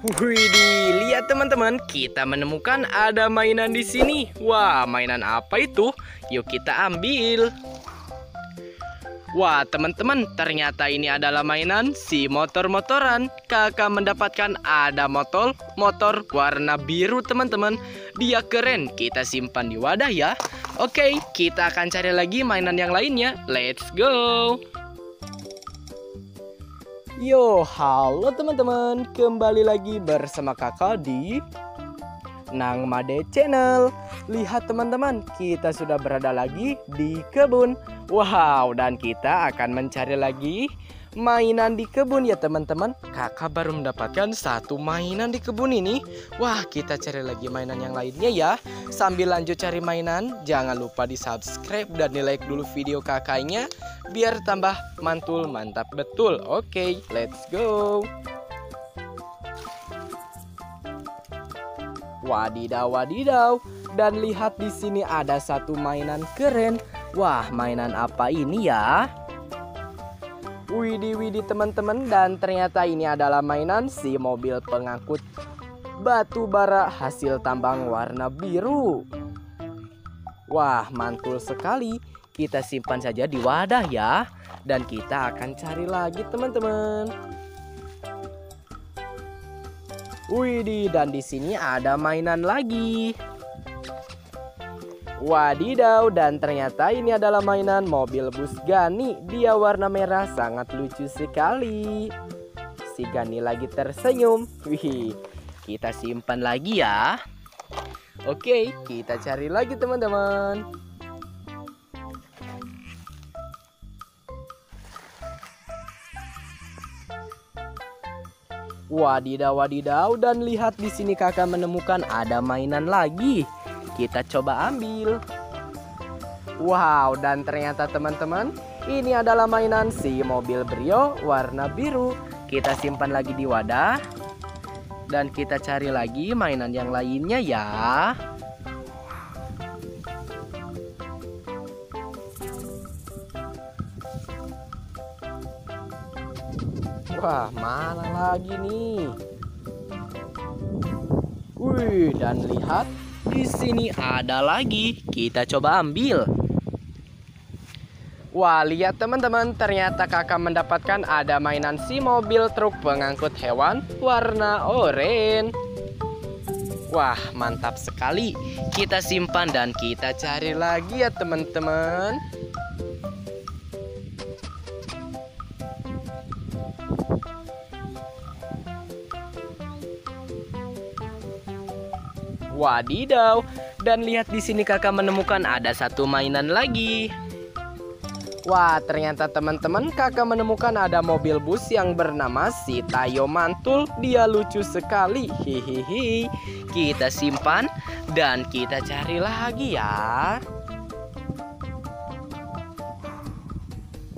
Wih, lihat teman-teman, kita menemukan ada mainan di sini. Wah, mainan apa itu? Yuk kita ambil. Wah, teman-teman, ternyata ini adalah mainan si motor-motoran. Kakak mendapatkan ada motor, motor warna biru, teman-teman. Dia keren, kita simpan di wadah ya. Oke, kita akan cari lagi mainan yang lainnya. Let's go. Yo, halo teman-teman. Kembali lagi bersama kakak di Nang Made Channel. Lihat teman-teman, kita sudah berada lagi di kebun. Wow, dan kita akan mencari lagi mainan di kebun ya teman-teman. Kakak baru mendapatkan satu mainan di kebun ini. Wah kita cari lagi mainan yang lainnya ya. Sambil lanjut cari mainan Jangan lupa di subscribe dan di like dulu video kakaknya Biar tambah mantul mantap betul. Oke let's go. Wadidaw wadidaw Dan lihat di sini ada satu mainan keren. Wah mainan apa ini ya Widih widih teman-teman dan ternyata ini adalah mainan si mobil pengangkut batu bara hasil tambang warna biru. Wah mantul sekali. Kita simpan saja di wadah ya. Dan kita akan cari lagi teman-teman. Widih dan di sini ada mainan lagi. Wadidaw, dan ternyata ini adalah mainan mobil bus Gani. Dia warna merah, sangat lucu sekali. Si Gani lagi tersenyum. Wih, kita simpan lagi ya. Oke, kita cari lagi teman-teman. Wadidaw, wadidaw, dan lihat di sini kakak menemukan ada mainan lagi. Kita coba ambil. Wow, dan ternyata teman-teman, ini adalah mainan si mobil Brio warna biru. Kita simpan lagi di wadah. Dan kita cari lagi mainan yang lainnya ya. Wah, mana lagi nih? Wih, dan lihat di sini ada lagi. Kita coba ambil. Wah, lihat teman-teman, ternyata kakak mendapatkan ada mainan si mobil truk pengangkut hewan warna oranye. Wah, mantap sekali. Kita simpan dan kita cari lagi ya, teman-teman. Wadidaw. Dan lihat di sini kakak menemukan ada satu mainan lagi. Wah, ternyata teman-teman kakak menemukan ada mobil bus yang bernama si Tayo Mantul. Dia lucu sekali. Hihihi. Kita simpan dan kita cari lagi ya.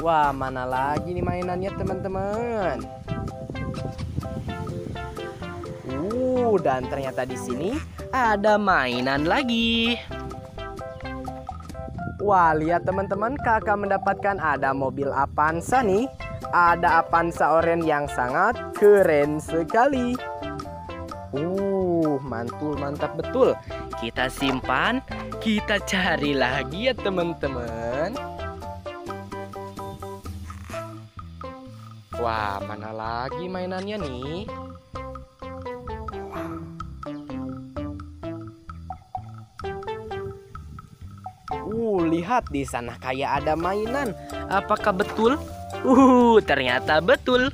Wah, mana lagi nih mainannya teman-teman? Dan ternyata di sini ada mainan lagi. Wah, lihat teman-teman, kakak mendapatkan ada mobil Avanza nih. Ada Avanza oranye yang sangat keren sekali. Uh, mantul, mantap betul. Kita simpan, kita cari lagi ya teman-teman. Wah, mana lagi mainannya nih? Lihat di sana kayak ada mainan. Apakah betul? Uh, ternyata betul.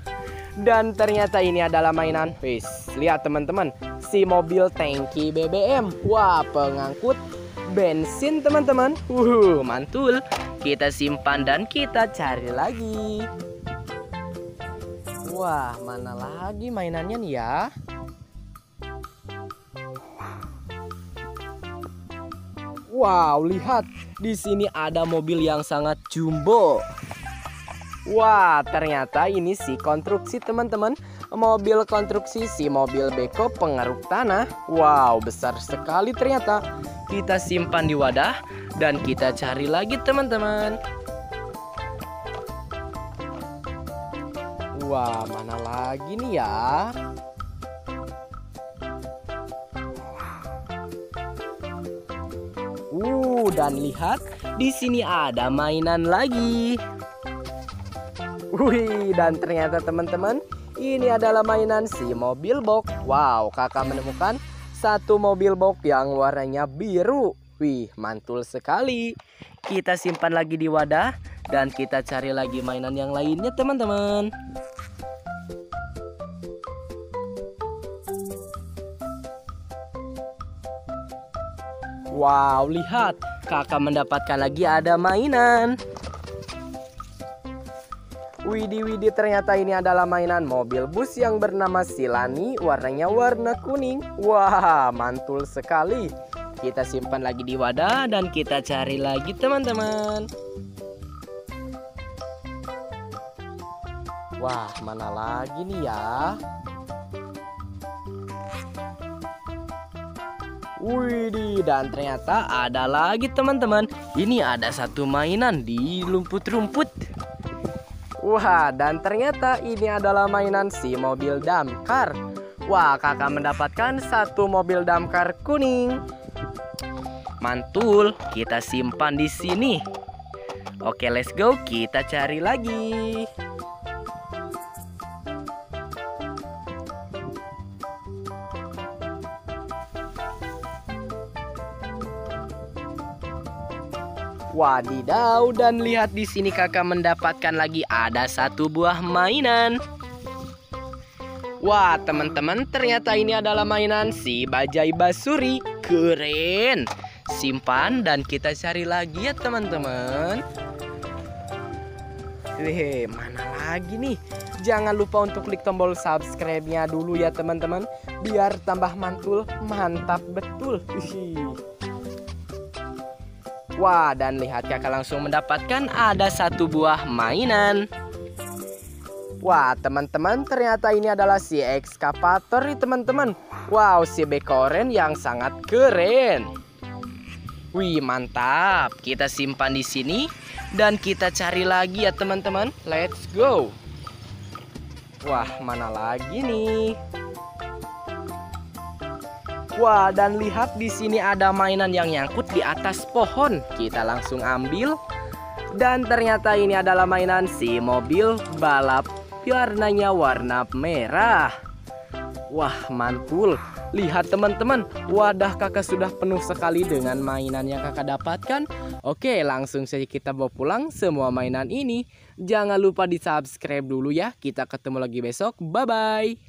Dan ternyata ini adalah mainan. Wis, lihat teman-teman, si mobil tangki BBM. Wah, pengangkut bensin teman-teman. Uh, mantul. Kita simpan dan kita cari lagi. Wah, mana lagi mainannya nih ya? Wow, lihat di sini ada mobil yang sangat jumbo. Wah, ternyata ini si konstruksi teman-teman. Mobil konstruksi si mobil beko pengeruk tanah. Wow, besar sekali ternyata. Kita simpan di wadah dan kita cari lagi teman-teman. Wah, mana lagi nih ya? Dan lihat di sini ada mainan lagi. Wih, dan ternyata teman-teman, ini adalah mainan si mobil box. Wow, kakak menemukan satu mobil box yang warnanya biru. Wih, mantul sekali. Kita simpan lagi di wadah dan kita cari lagi mainan yang lainnya teman-teman. Wow, lihat. Kakak mendapatkan lagi ada mainan. Widih widih ternyata ini adalah mainan mobil bus yang bernama Silani warnanya warna kuning. Wah mantul sekali. Kita simpan lagi di wadah dan kita cari lagi teman-teman. Wah mana lagi nih ya? Widih, dan ternyata ada lagi teman-teman. Ini ada satu mainan di rumput-rumput. Wah, dan ternyata ini adalah mainan si mobil damkar. Wah, kakak mendapatkan satu mobil damkar kuning. Mantul, kita simpan di sini. Oke, let's go. Kita cari lagi. Wadidaw, dan lihat di sini kakak mendapatkan lagi ada satu buah mainan. Wah, teman-teman, ternyata ini adalah mainan si bajai basuri. Keren. Simpan dan kita cari lagi ya, teman-teman. Wih, mana lagi nih? Jangan lupa untuk klik tombol subscribe-nya dulu ya, teman-teman. Biar tambah mantul, mantap betul. Wah, dan lihat kakak langsung mendapatkan ada satu buah mainan. Wah, teman-teman, ternyata ini adalah si ekskavator nih, teman-teman. Wow, si bekoren yang sangat keren. Wih, mantap. Kita simpan di sini dan kita cari lagi ya, teman-teman. Let's go. Wah, mana lagi nih? Wah, dan lihat di sini ada mainan yang nyangkut di atas pohon. Kita langsung ambil. Dan ternyata ini adalah mainan si mobil balap warnanya warna merah. Wah, mantul. Lihat teman-teman, wadah kakak sudah penuh sekali dengan mainan yang kakak dapatkan. Oke, langsung saja kita bawa pulang semua mainan ini. Jangan lupa di subscribe dulu ya. Kita ketemu lagi besok. Bye-bye.